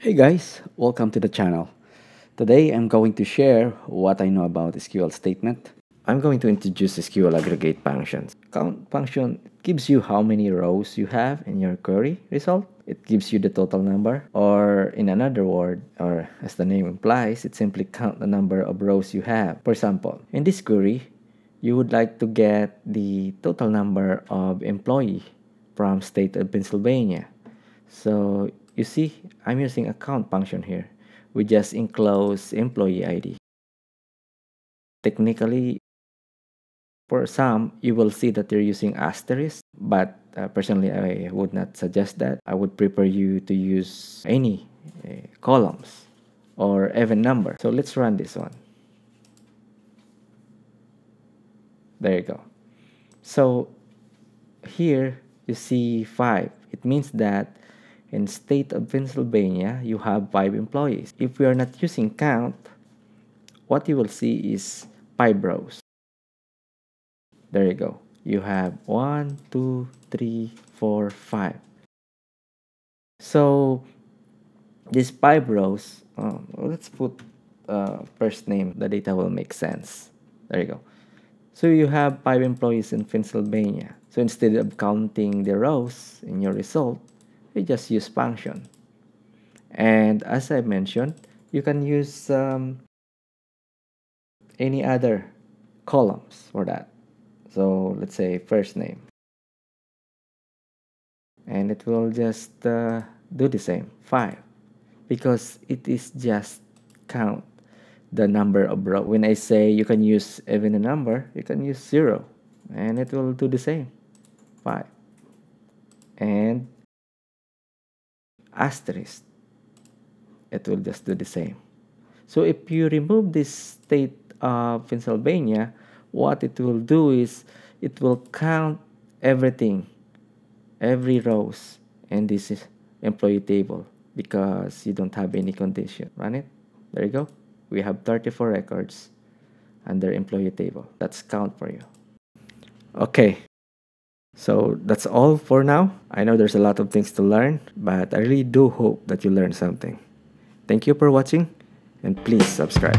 Hey guys, welcome to the channel. Today I'm going to share what I know about SQL statement. I'm going to introduce SQL aggregate functions. Count function gives you how many rows you have in your query result. It gives you the total number or in another word or as the name implies, it simply count the number of rows you have. For example, in this query, you would like to get the total number of employee from state of Pennsylvania. So you see, I'm using a count function here. We just enclose employee ID. Technically, for some, you will see that they're using asterisk, but uh, personally, I would not suggest that. I would prefer you to use any uh, columns or even number. So let's run this one. There you go. So here you see 5. It means that in state of Pennsylvania, you have 5 employees. If we are not using count, what you will see is 5 rows. There you go. You have 1, 2, 3, 4, 5. So these 5 rows, um, let's put uh, first name, the data will make sense. There you go. So you have 5 employees in Pennsylvania. So instead of counting the rows in your result, we just use function. And as I mentioned, you can use um, any other columns for that. So let's say first name. And it will just uh, do the same, 5. Because it is just count the number of row. When I say you can use even a number, you can use 0. And it will do the same, 5. And asterisk, it will just do the same. So if you remove this state of Pennsylvania, what it will do is it will count everything, every rows in this employee table because you don't have any condition. Run it. There you go. We have 34 records under employee table. That's count for you. Okay, so that's all for now. I know there's a lot of things to learn, but I really do hope that you learned something. Thank you for watching and please subscribe.